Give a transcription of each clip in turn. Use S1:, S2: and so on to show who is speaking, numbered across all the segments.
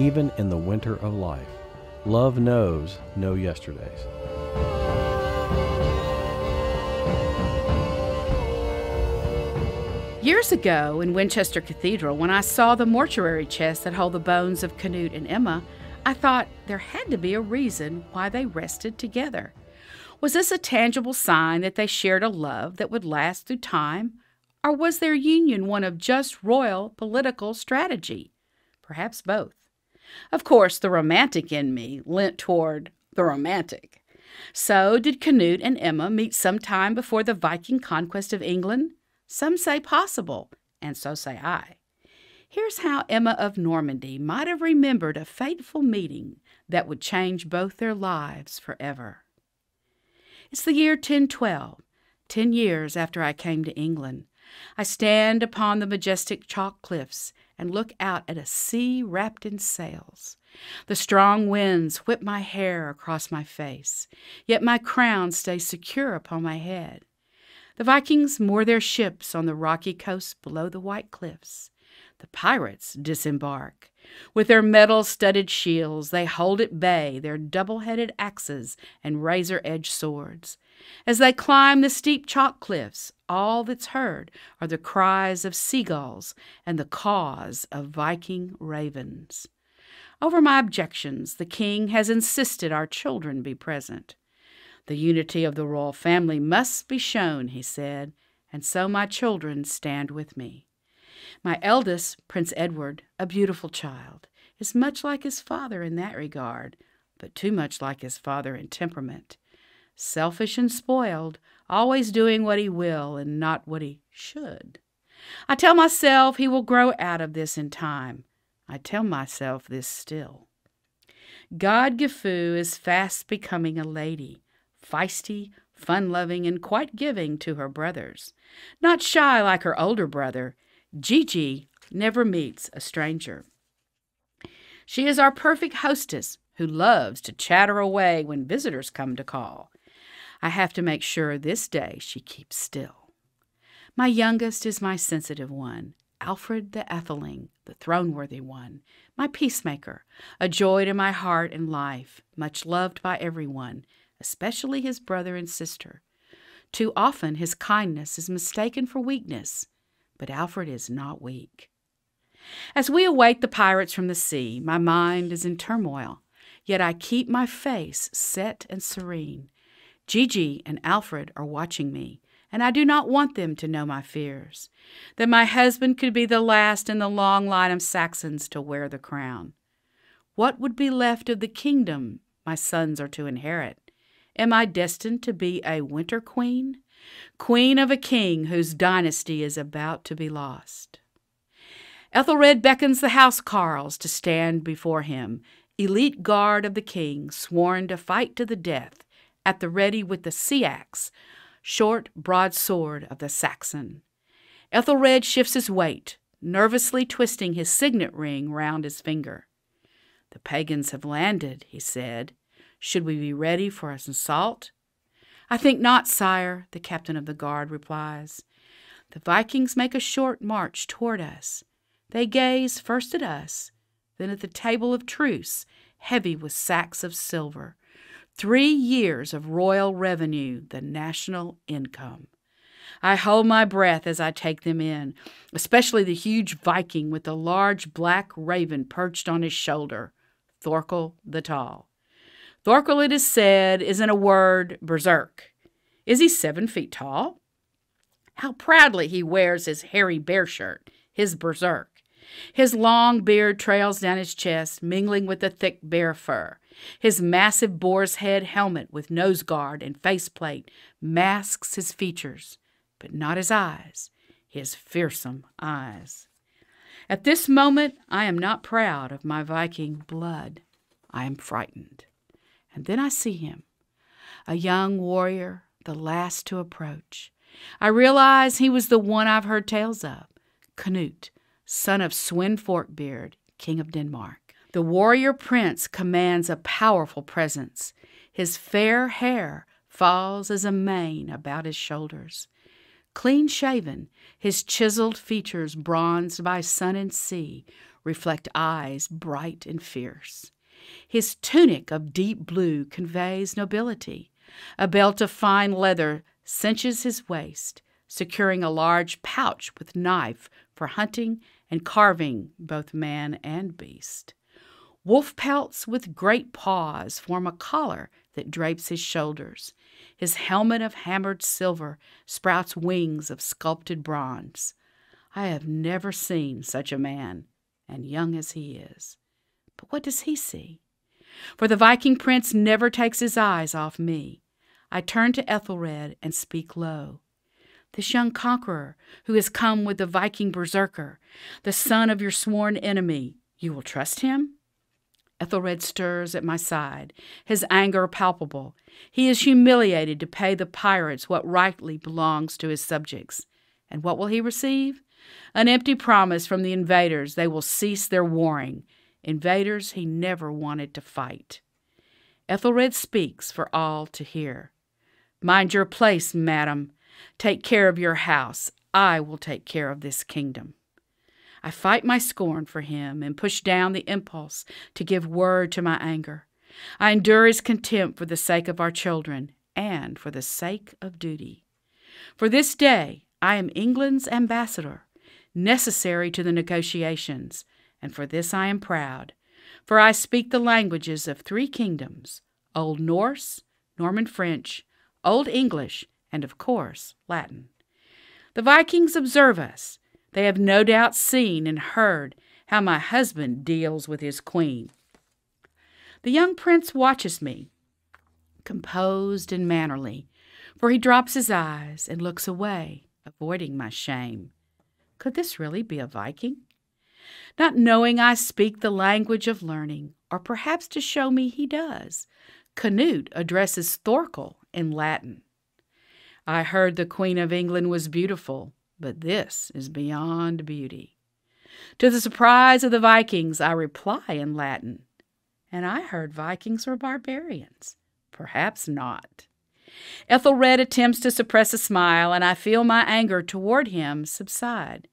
S1: even in the winter of life. Love knows no yesterdays.
S2: Years ago in Winchester Cathedral, when I saw the mortuary chests that hold the bones of Canute and Emma, I thought there had to be a reason why they rested together. Was this a tangible sign that they shared a love that would last through time? Or was their union one of just royal political strategy? Perhaps both. Of course, the romantic in me leant toward the romantic. So, did Canute and Emma meet some time before the Viking conquest of England? Some say possible, and so say I. Here's how Emma of Normandy might have remembered a fateful meeting that would change both their lives forever. It's the year 1012, ten years after I came to England. I stand upon the majestic chalk cliffs and look out at a sea wrapped in sails. The strong winds whip my hair across my face, yet my crown stays secure upon my head. The Vikings moor their ships on the rocky coast below the white cliffs. The pirates disembark. With their metal studded shields, they hold at bay their double headed axes and razor edged swords. As they climb the steep chalk cliffs, all that's heard are the cries of seagulls and the caws of Viking ravens. Over my objections, the king has insisted our children be present. The unity of the royal family must be shown, he said, and so my children stand with me. My eldest, Prince Edward, a beautiful child, is much like his father in that regard, but too much like his father in temperament. Selfish and spoiled, always doing what he will and not what he should. I tell myself he will grow out of this in time. I tell myself this still. Godgifu is fast becoming a lady feisty, fun loving, and quite giving to her brothers. Not shy like her older brother, Gigi never meets a stranger. She is our perfect hostess who loves to chatter away when visitors come to call. I have to make sure this day she keeps still. My youngest is my sensitive one, Alfred the Atheling, the throne-worthy one, my peacemaker, a joy to my heart and life, much loved by everyone, especially his brother and sister. Too often his kindness is mistaken for weakness, but Alfred is not weak. As we await the pirates from the sea, my mind is in turmoil, yet I keep my face set and serene. Gigi and Alfred are watching me, and I do not want them to know my fears, that my husband could be the last in the long line of Saxons to wear the crown. What would be left of the kingdom my sons are to inherit? Am I destined to be a winter queen? Queen of a king whose dynasty is about to be lost. Ethelred beckons the housecarls to stand before him, elite guard of the king, sworn to fight to the death, at the ready with the seax, short broadsword of the Saxon. Ethelred shifts his weight, nervously twisting his signet ring round his finger. The pagans have landed, he said, should we be ready for an assault? I think not, sire, the captain of the guard replies. The Vikings make a short march toward us. They gaze first at us, then at the table of truce, heavy with sacks of silver. Three years of royal revenue, the national income. I hold my breath as I take them in, especially the huge Viking with the large black raven perched on his shoulder, Thorkel the Tall. Thorkel, it is said, is in a word berserk. Is he seven feet tall? How proudly he wears his hairy bear shirt, his berserk. His long beard trails down his chest, mingling with the thick bear fur. His massive boar's head helmet with nose guard and faceplate masks his features, but not his eyes, his fearsome eyes. At this moment, I am not proud of my Viking blood. I am frightened. And then I see him, a young warrior, the last to approach. I realize he was the one I've heard tales of Canute, son of Sweyn Forkbeard, king of Denmark. The warrior prince commands a powerful presence. His fair hair falls as a mane about his shoulders. Clean shaven, his chiseled features bronzed by sun and sea reflect eyes bright and fierce. His tunic of deep blue conveys nobility. A belt of fine leather cinches his waist, securing a large pouch with knife for hunting and carving both man and beast. Wolf pelts with great paws form a collar that drapes his shoulders. His helmet of hammered silver sprouts wings of sculpted bronze. I have never seen such a man, and young as he is. But what does he see? For the Viking prince never takes his eyes off me. I turn to Ethelred and speak low. This young conqueror who has come with the Viking berserker, the son of your sworn enemy, you will trust him? Ethelred stirs at my side, his anger palpable. He is humiliated to pay the pirates what rightly belongs to his subjects. And what will he receive? An empty promise from the invaders they will cease their warring, invaders he never wanted to fight. Ethelred speaks for all to hear. Mind your place, madam. Take care of your house. I will take care of this kingdom. I fight my scorn for him and push down the impulse to give word to my anger. I endure his contempt for the sake of our children and for the sake of duty. For this day I am England's ambassador, necessary to the negotiations, and for this I am proud. For I speak the languages of three kingdoms Old Norse, Norman French, Old English, and of course Latin. The Vikings observe us they have no doubt seen and heard how my husband deals with his queen. The young prince watches me, composed and mannerly, for he drops his eyes and looks away, avoiding my shame. Could this really be a Viking? Not knowing I speak the language of learning, or perhaps to show me he does, Canute addresses Thorkel in Latin. I heard the Queen of England was beautiful, but this is beyond beauty. To the surprise of the Vikings, I reply in Latin, and I heard Vikings were barbarians. Perhaps not. Ethelred attempts to suppress a smile, and I feel my anger toward him subside.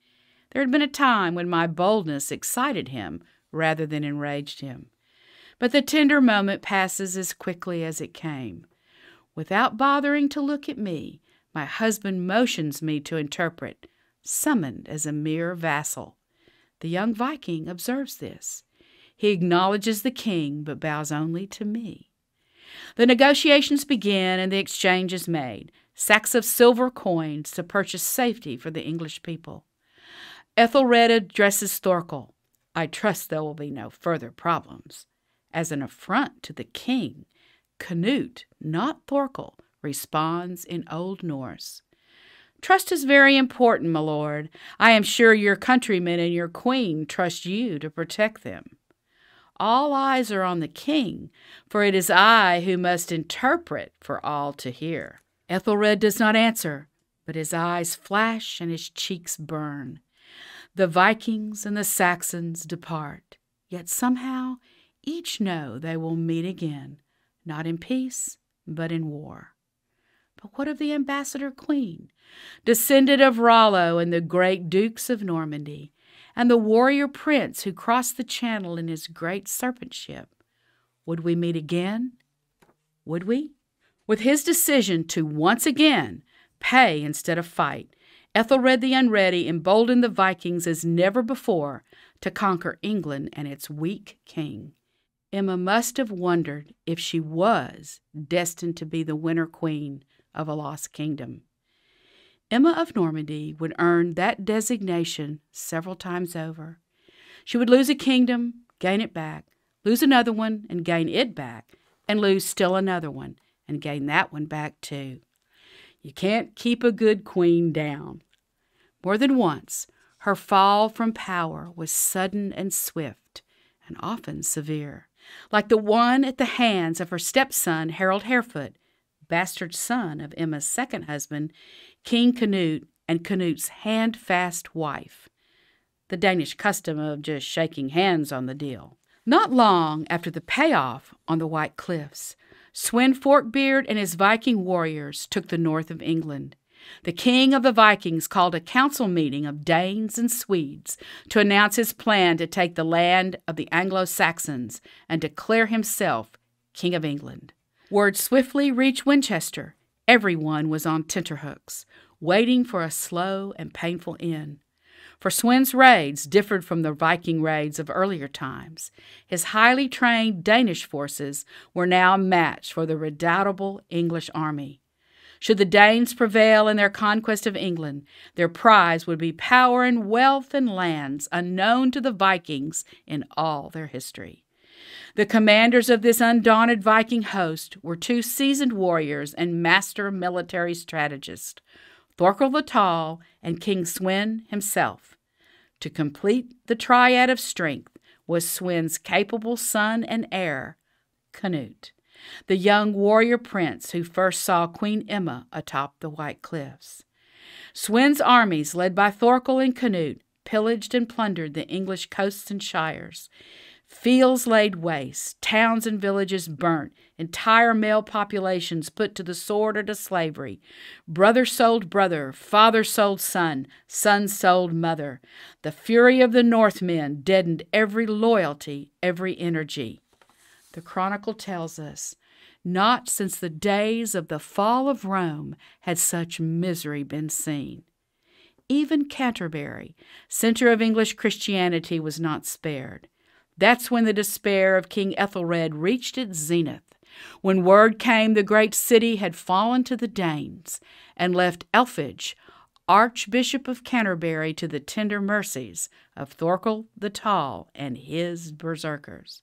S2: There had been a time when my boldness excited him rather than enraged him. But the tender moment passes as quickly as it came. Without bothering to look at me, my husband motions me to interpret, summoned as a mere vassal. The young Viking observes this. He acknowledges the king, but bows only to me. The negotiations begin and the exchange is made sacks of silver coins to purchase safety for the English people. Ethelred addresses Thorkel. I trust there will be no further problems. As an affront to the king, Canute, not Thorkel, responds in Old Norse. Trust is very important, my lord. I am sure your countrymen and your queen trust you to protect them. All eyes are on the king, for it is I who must interpret for all to hear. Ethelred does not answer, but his eyes flash and his cheeks burn. The Vikings and the Saxons depart, yet somehow each know they will meet again, not in peace, but in war. But what of the ambassador queen, descended of Rollo and the great dukes of Normandy, and the warrior prince who crossed the channel in his great serpent ship? Would we meet again? Would we? With his decision to once again pay instead of fight, Ethelred the Unready emboldened the Vikings as never before to conquer England and its weak king. Emma must have wondered if she was destined to be the winter queen of a lost kingdom. Emma of Normandy would earn that designation several times over. She would lose a kingdom, gain it back, lose another one, and gain it back, and lose still another one, and gain that one back too. You can't keep a good queen down. More than once, her fall from power was sudden and swift, and often severe, like the one at the hands of her stepson, Harold Harefoot, bastard son of Emma's second husband, King Canute, and Canute's handfast wife. The Danish custom of just shaking hands on the deal. Not long after the payoff on the White Cliffs, Sweyn Forkbeard and his Viking warriors took the north of England. The king of the Vikings called a council meeting of Danes and Swedes to announce his plan to take the land of the Anglo Saxons and declare himself King of England. Word swiftly reached Winchester. Everyone was on tenterhooks, waiting for a slow and painful end. For Sweyn's raids differed from the Viking raids of earlier times. His highly trained Danish forces were now a match for the redoubtable English army. Should the Danes prevail in their conquest of England, their prize would be power and wealth and lands unknown to the Vikings in all their history. The commanders of this undaunted Viking host were two seasoned warriors and master military strategists, Thorkel the Tall and King Sweyn himself. To complete the triad of strength was Sweyn's capable son and heir, Canute the young warrior prince who first saw Queen Emma atop the White Cliffs. Sweyn's armies, led by Thorkel and Canute, pillaged and plundered the English coasts and shires. Fields laid waste, towns and villages burnt, entire male populations put to the sword or to slavery. Brother sold brother, father sold son, son sold mother. The fury of the Northmen deadened every loyalty, every energy the Chronicle tells us, not since the days of the fall of Rome had such misery been seen. Even Canterbury, center of English Christianity, was not spared. That's when the despair of King Ethelred reached its zenith, when word came the great city had fallen to the Danes and left Elphege, Archbishop of Canterbury, to the tender mercies of Thorkel the Tall and his berserkers.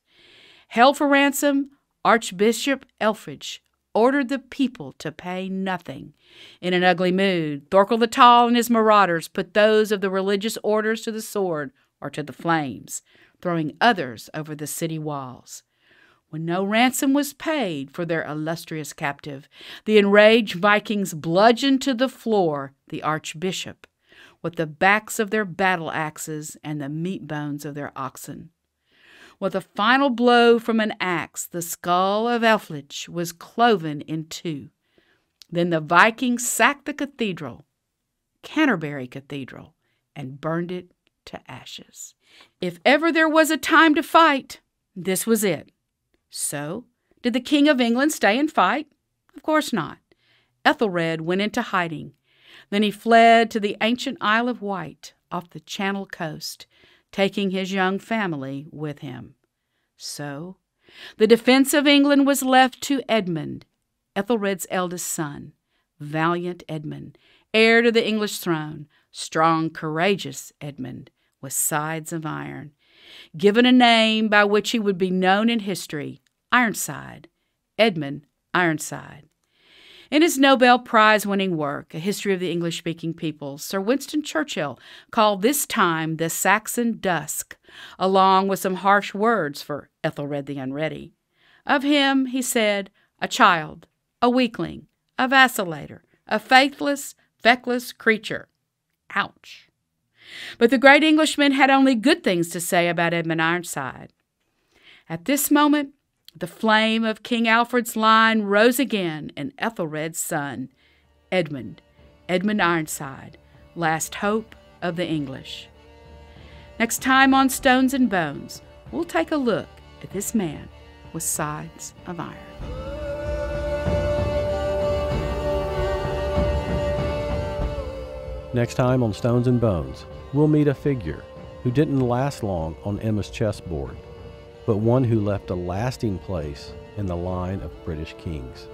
S2: Held for ransom, Archbishop Elphege ordered the people to pay nothing. In an ugly mood, Thorkel the Tall and his marauders put those of the religious orders to the sword or to the flames, throwing others over the city walls. When no ransom was paid for their illustrious captive, the enraged Vikings bludgeoned to the floor the archbishop with the backs of their battle axes and the meat bones of their oxen. With a final blow from an axe, the skull of Elphege was cloven in two. Then the Vikings sacked the cathedral, Canterbury Cathedral, and burned it to ashes. If ever there was a time to fight, this was it. So, did the King of England stay and fight? Of course not. Ethelred went into hiding. Then he fled to the ancient Isle of Wight off the Channel coast taking his young family with him. So, the defense of England was left to Edmund, Ethelred's eldest son, valiant Edmund, heir to the English throne, strong, courageous Edmund, with sides of iron, given a name by which he would be known in history Ironside, Edmund Ironside. In his Nobel Prize winning work, A History of the English Speaking Peoples, Sir Winston Churchill called this time the Saxon Dusk, along with some harsh words for Ethelred the Unready. Of him, he said, a child, a weakling, a vacillator, a faithless, feckless creature. Ouch. But the great Englishman had only good things to say about Edmund Ironside. At this moment, the flame of King Alfred's line rose again in Ethelred's son, Edmund, Edmund Ironside, last hope of the English. Next time on Stones and Bones, we'll take a look at this man with sides of iron.
S1: Next time on Stones and Bones, we'll meet a figure who didn't last long on Emma's chessboard but one who left a lasting place in the line of British kings.